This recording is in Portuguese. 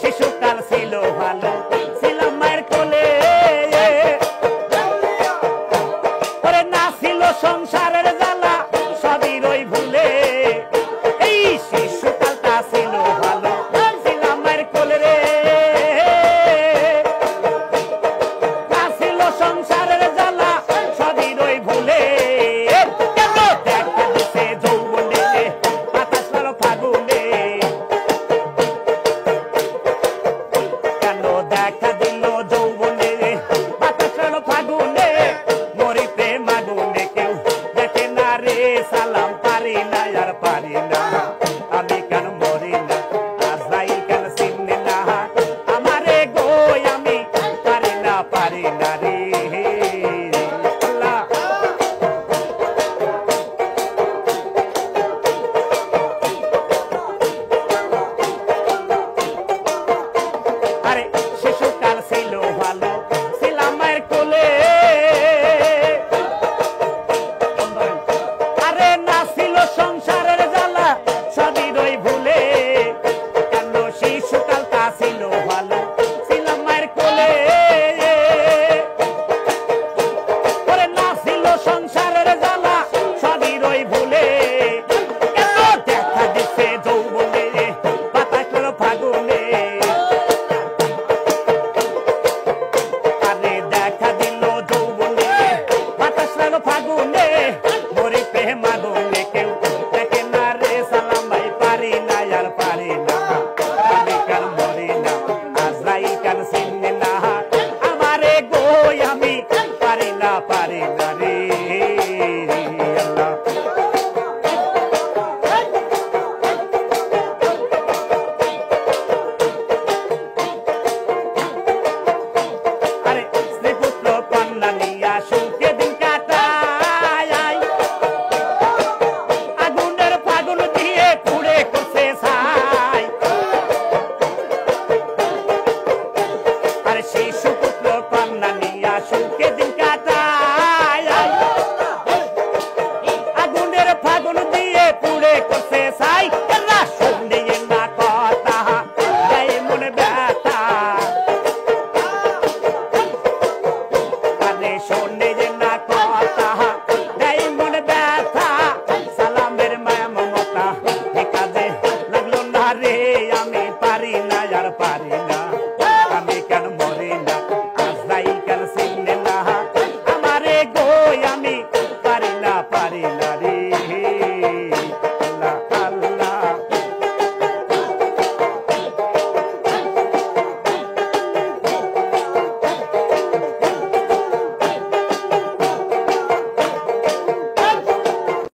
se chutar, se lo say so.